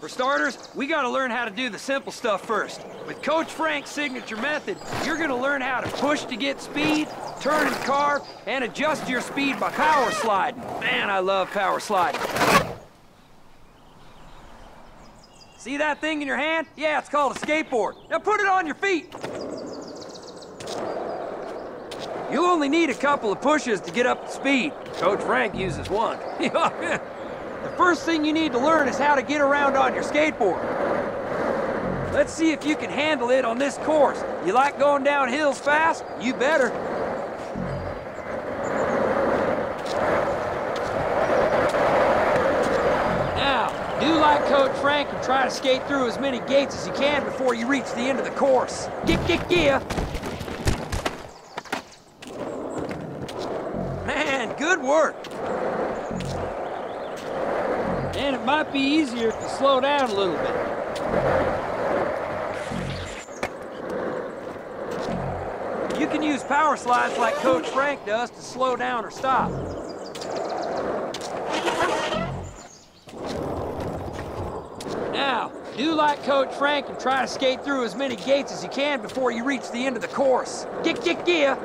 For starters, we gotta learn how to do the simple stuff first. With Coach Frank's signature method, you're gonna learn how to push to get speed, turn and carve, and adjust your speed by power sliding. Man, I love power sliding. See that thing in your hand? Yeah, it's called a skateboard. Now put it on your feet. You'll only need a couple of pushes to get up to speed. Coach Frank uses one. the first thing you need to learn is how to get around on your skateboard. Let's see if you can handle it on this course. You like going down hills fast? You better. Now, do like Coach Frank and try to skate through as many gates as you can before you reach the end of the course. Get, get, get. Be easier to slow down a little bit. You can use power slides like Coach Frank does to slow down or stop. Now, do like Coach Frank and try to skate through as many gates as you can before you reach the end of the course. Get, get, get.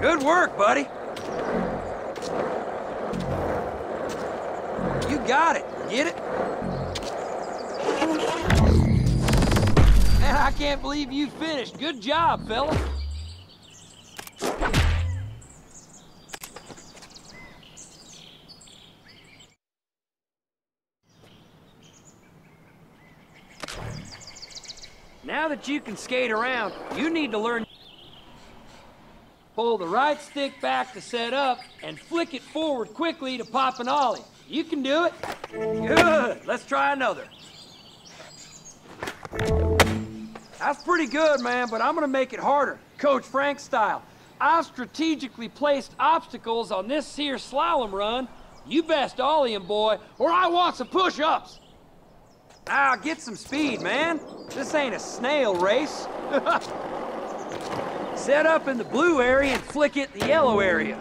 Good work, buddy. Got it. Get it? Man, I can't believe you finished. Good job, fella. Now that you can skate around, you need to learn Pull the right stick back to set up and flick it forward quickly to pop an ollie. You can do it. Good. Let's try another. That's pretty good, man, but I'm gonna make it harder, Coach Frank style. I've strategically placed obstacles on this here slalom run. You best ollie him, boy, or I want some push-ups. Ah, get some speed, man. This ain't a snail race. Set up in the blue area and flick it in the yellow area.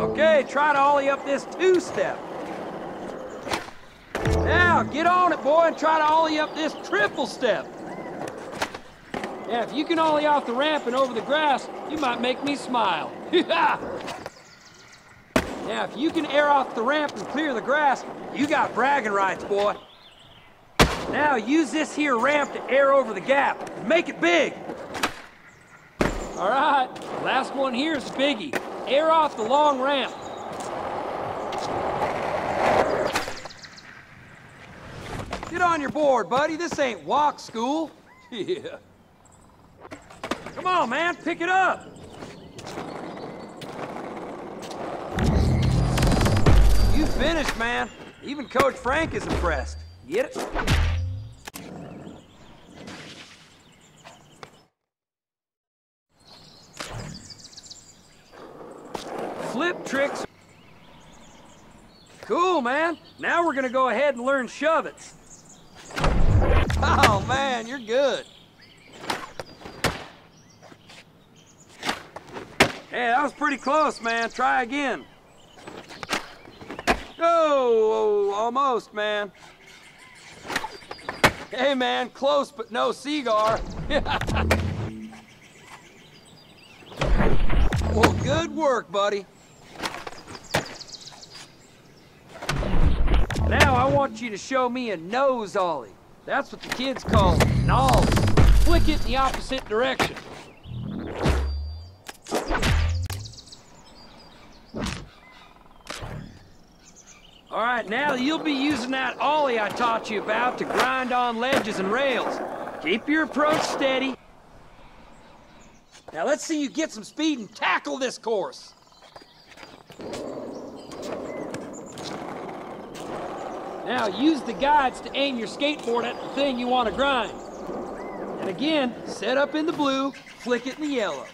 Okay, try to ollie up this two-step. Now, get on it, boy, and try to ollie up this triple step. Yeah, if you can ollie off the ramp and over the grass, you might make me smile. Now, if you can air off the ramp and clear the grass, you got bragging rights, boy. Now, use this here ramp to air over the gap. Make it big. All right, last one here is biggie. Air off the long ramp. Get on your board, buddy. This ain't walk school. Yeah. Come on, man, pick it up. You finished, man. Even Coach Frank is impressed. Get it? Now we're gonna go ahead and learn shove-its. Oh, man, you're good. Hey, that was pretty close, man. Try again. Oh, almost, man. Hey, man, close but no cigar. well, good work, buddy. Now I want you to show me a nose ollie. That's what the kids call nollie. Flick it in the opposite direction. All right, now you'll be using that ollie I taught you about to grind on ledges and rails. Keep your approach steady. Now let's see you get some speed and tackle this course. Now use the guides to aim your skateboard at the thing you want to grind. And again, set up in the blue, flick it in the yellow.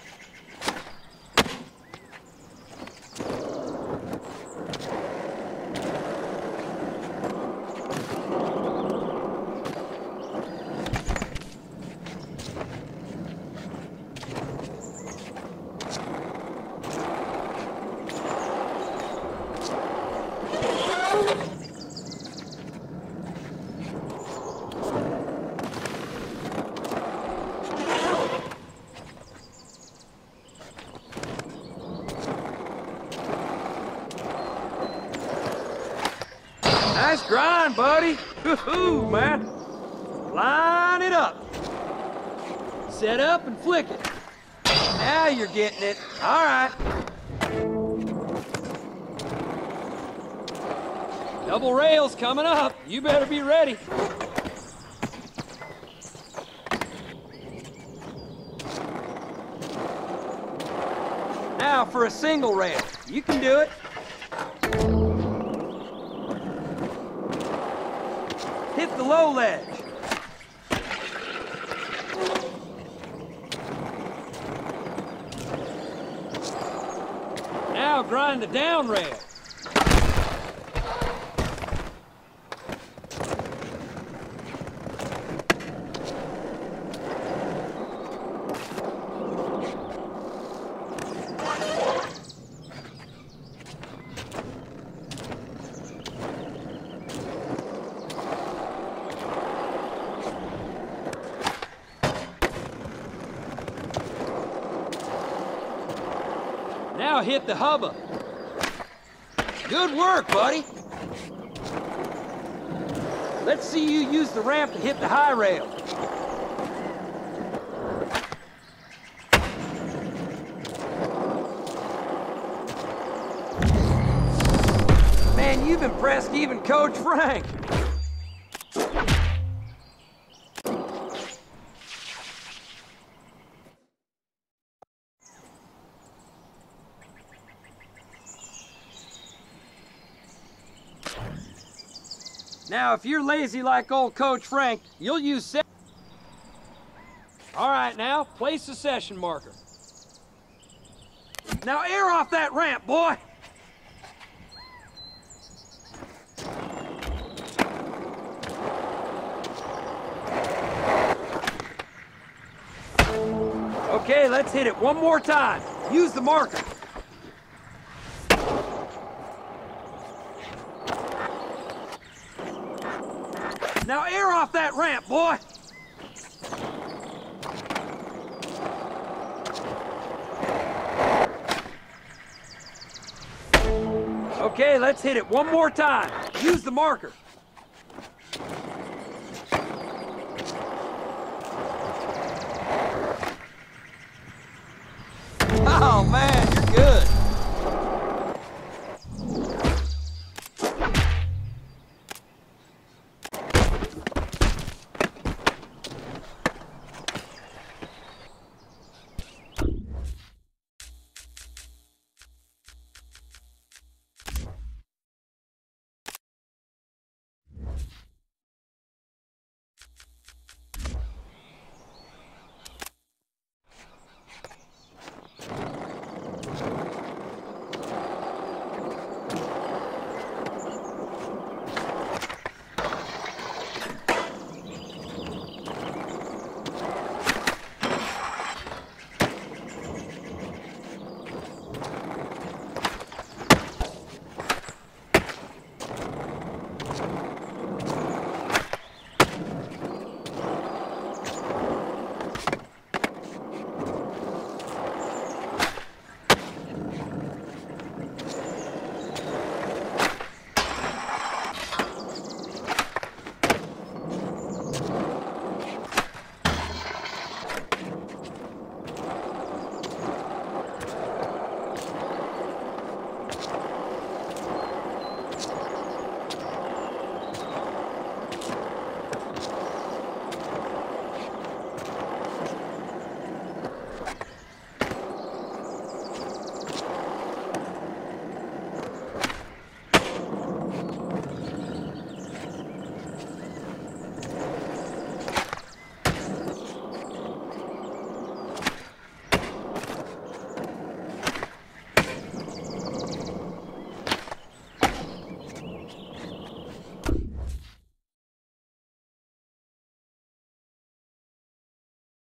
Nice grind, buddy. Woohoo, man. Line it up. Set up and flick it. Now you're getting it. All right. Double rails coming up. You better be ready. Now for a single rail. You can do it. The low ledge. Now grind the down rail. Now hit the hubba. Good work, buddy. Let's see you use the ramp to hit the high rail. Man, you've impressed even Coach Frank. Now, if you're lazy like old Coach Frank, you'll use se- All right, now, place the session marker. Now air off that ramp, boy! Okay, let's hit it one more time. Use the marker. Now air off that ramp, boy! Okay, let's hit it one more time. Use the marker.